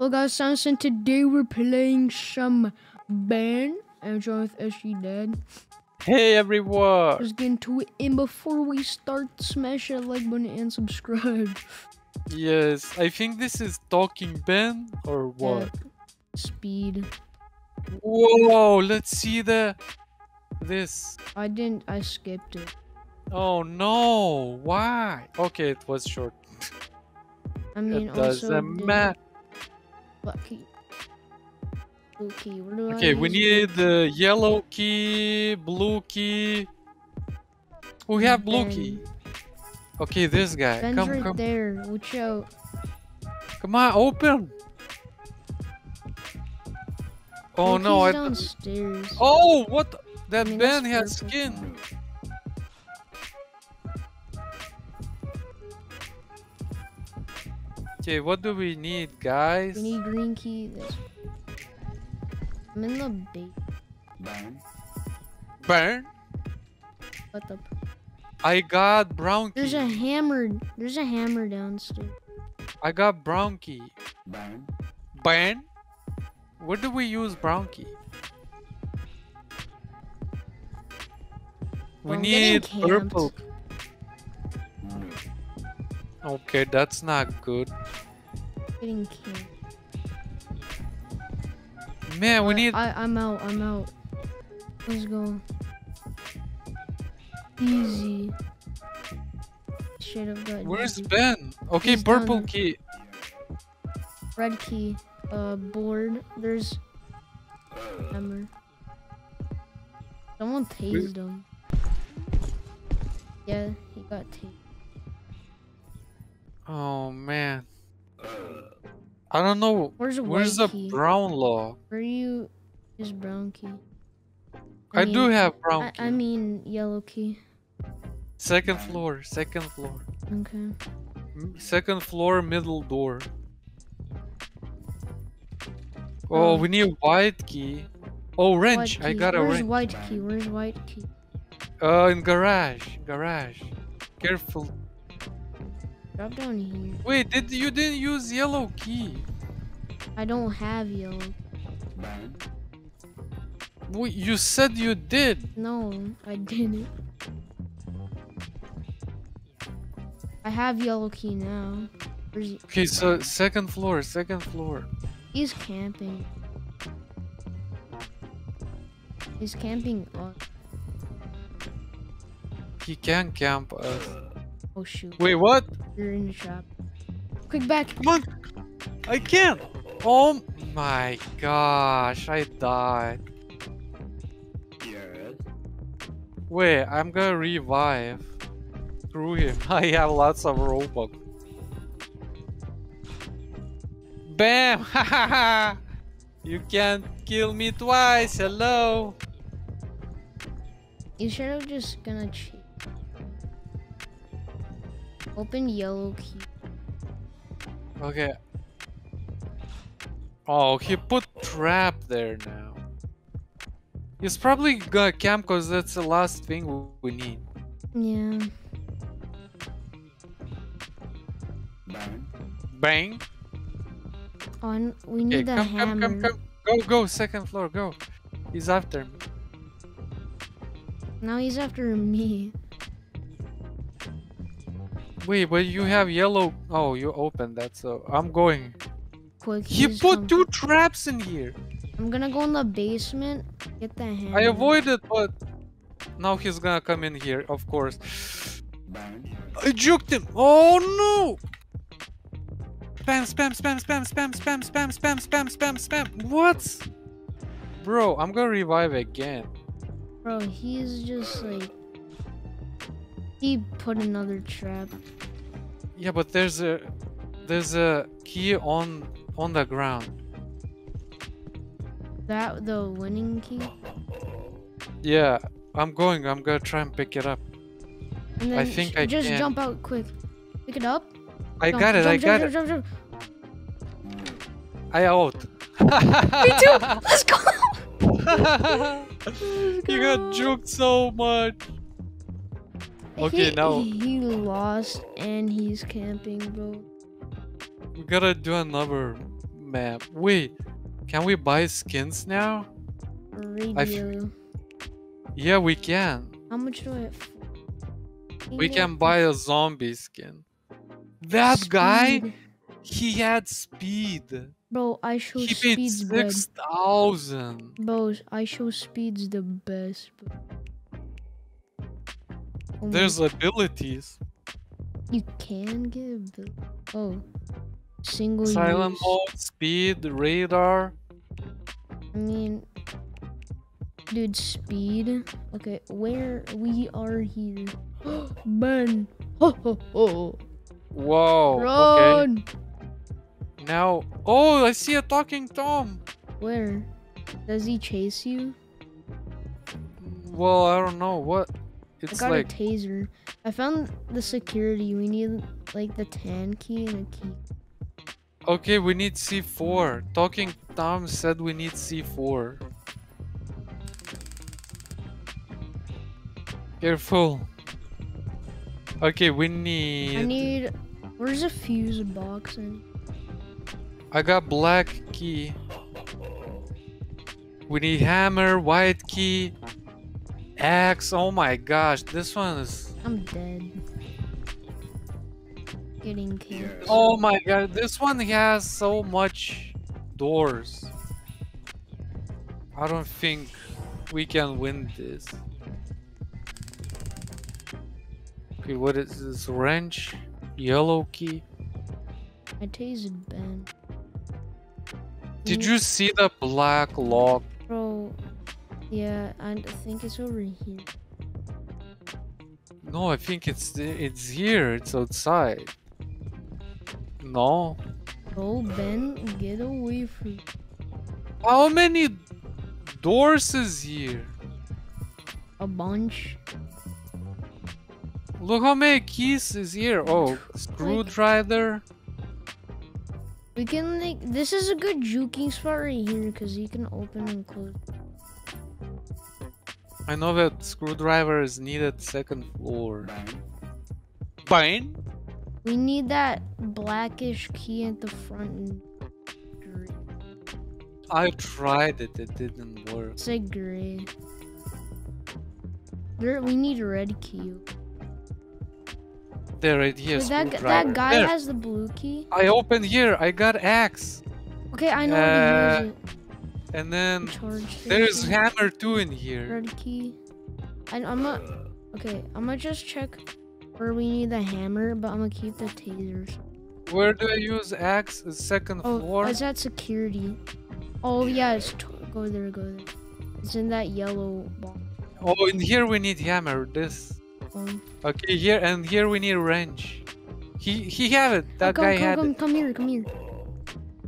Hello guys, Simas. Today we're playing some Ben. I'm joined with SG Dad. Hey everyone! Let's get into it. And before we start, smash that like button and subscribe. Yes, I think this is Talking Ben or uh, what? Yeah. Speed. Whoa! Let's see the this. I didn't. I skipped it. Oh no! Why? Okay, it was short. I mean, it also. doesn't matter. Okay, what do I Okay, we need the yellow key, blue key. We have blue key. Okay, this guy. Ben's come, right come, there. Watch out. come on, open. Oh Blue no! I. downstairs. Oh, what? That I mean, Ben has skin. Okay, what do we need, guys? We need green key. This. I'm in the bait. Burn. Burn. What the? I got brown key. There's a hammer. There's a hammer downstairs. I got brown key. Burn. Burn. What do we use brown key? We Well, I'm need purple. Okay, that's not good. Getting killed. Man, we need. I, I'm out. I'm out. Let's go. Easy. Should have got Where's easy. Ben? Okay, He's purple down. key. red key. Uh, board. There's hammer. Someone tased him. Yeah, he got tased. Oh man. I don't know. Where's the Where's the key? brown log? Where you? Is brown key? I, do mean- have brown I, key. I mean yellow key. second floor, second floor. Okay. Second floor, middle door. Oh, Um, we need white key. Oh, wrench. White I key. got a wrench. Where's white key? Where's white key? Uh, in garage. Garage. Careful. Drop down here. Wait, did you didn't use yellow key? I don't have yellow. Wait, you said you did. No, I didn't. I have yellow key now. Okay, so second floor, second floor. He's camping. He's camping up. He can camp us. Oh shoot. Wait, what? You're in the shop. Quick back. Come on! I can't! Oh my gosh, I died. Wait, I'm gonna revive. Screw him. I have lots of Robux. Bam! Hahaha! you can't kill me twice. Hello! You should have just gonna cheat. Open yellow key. Okay. Oh, he put trap there now. He's probably gonna camp because that's the last thing we need. Yeah. Bang! Oh, and we need the come, hammer. come, come, come. Go, go, second floor, go. He's after me. Now he's after me. Wait, but you have yellow. Oh, you opened that, so uh, I'm going. Quick. He put com- two traps in here. I'm gonna go in the basement. Get the hammer. I avoided, but now he's gonna come in here, of course. I juked him. Oh no! Spam, spam, spam, spam, spam, spam, spam, spam, spam, spam, spam. What? Bro, I'm gonna revive again. Bro, he's just like. He put another trap. Yeah, but there's a there's a key on on the ground. That the winning key. Yeah, I'm going. I'm gonna try and pick it up. And then I think I just can. jump out quick. Pick it up. I Jump, got it. jump, I jump, got jump, it. Jump, jump, I out. Me too. Let's go. you got juked so much. Okay, he, now- he lost and he's camping, bro. We gotta do another map. Wait, can we buy skins now? Radio. Yeah, we can. How much do I have? We can buy a zombie skin. That guy, he had speed. Bro, I show He speed's good. six thousand. Bro, I show speed's the best. Bro. Oh There's abilities. you can get. Oh, single Silent use. mode, speed, radar. I mean, dude, speed. Okay, where we are here. Ben. Ho ho ho. Whoa. Okay. Run. Now, oh, I see a talking Tom. Where? Does he chase you? Well, I don't know what. I got like a taser. I found the security. We need like the tan key and a key. okay, we need C4. Talking Tom said we need C4. Careful. Okay, we need. I need. Where's a fuse box? And I got black key. We need hammer, white key, axe. Oh my gosh, this one is. I'm dead. Getting killed. Oh my god, this one has so much doors. I don't think we can win this. Okay, what is this? Wrench, yellow key. I tased Ben. Did you see the black lock? Bro, and I think it's over here. No, I think it's it's here. It's outside. No. Oh, Ben, get away from. How many doors is here? A bunch. Look how many keys is here. Oh, screwdriver. We can like. This is a good juking spot right here because you can open and close. I know that screwdriver is needed second floor. Fine. We need that blackish key at the front. I tried it. It didn't work. It's like gray. There, we need a red key. There, right here. Wait, that, that guy There. has the blue key. I opened here. I got axe, Okay, I know Uh, where he has and then Charge there's station, hammer two in here. red key. And I'm gonna. Okay, I'm gonna just check where we need the hammer, but I'm gonna keep the tasers. Where do I use axe? The second Oh, floor. is that security? Oh yeah, it's t- go there, go there. It's in that yellow box. Oh, in here we need hammer. This. Um, Okay, here and here we need wrench. He he have it. That oh, come, guy come, had come, it. come here, come here.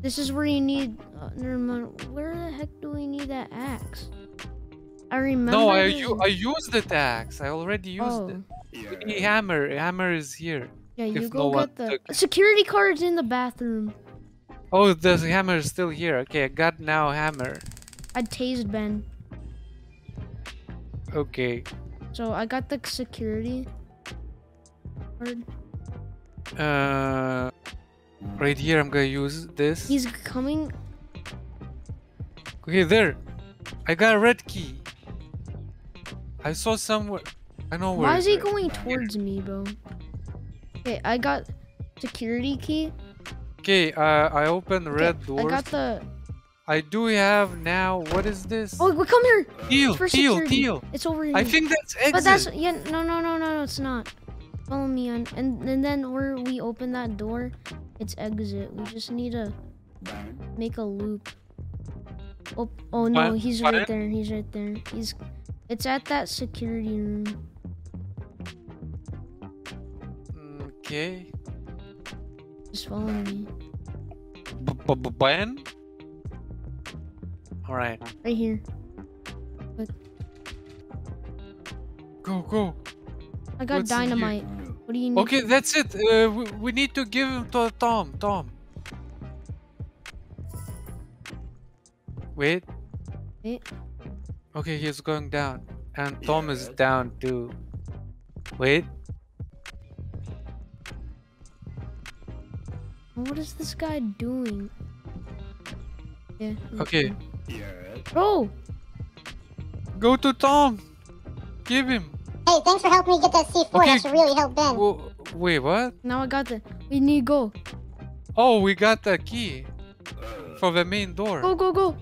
This is where you need. Uh, never mind. Where the heck do we need that axe? I remember. No, I there's- u- I used the axe. I already used oh, it. We need hammer. Hammer is here. yeah, you if go no get the took it. security card's in the bathroom. Oh, the hammer is still here. Okay, I got now hammer. I tased Ben, Okay. so I got the security card. Uh, right here I'm gonna use this. He's coming. Okay, there. I got a red key. I saw somewhere. I know where. Why is he going towards me, bro? Okay, I got security key. Okay, uh, I opened Okay, red door. I got the. I do have now. What is this? Oh, we come here. teal, It's for teal, security. teal. It's over here. I think that's exit. But that's yeah. No, no, no, no, no. It's not. Follow me on, and and then where we open that door, it's exit. We just need to make a loop. Oh, oh no, What? he's What? right there. He's right there. He's. It's at that security room. Okay. Just follow me. B- b- b- Ben? Alright. Right here. Go, go. I got What's dynamite. What do you need? Okay, that's it. Uh, we, we need to give him to Tom. Tom. Wait. Wait. Okay, he's going down. And Tom is down too. Wait. What is this guy doing? Yeah. Okay. Bro, Go to Tom. Give him. Hey, thanks for helping me get that C4. Okay. That should really help Ben. Wo- wait, what? now I got the. We need to go. Oh, we got the key uh. for the main door. Go, go, go.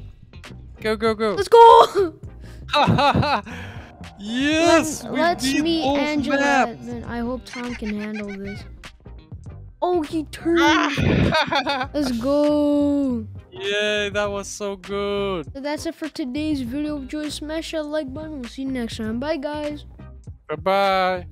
Go, go, go. Let's go. yes, Let, we let's meet Angela. maps. I hope Tom can handle this. Oh, he turned. Let's go. Yay, that was so good. So that's it for today's video. Enjoy, smash that like button. We'll see you next time. Bye, guys. Bye bye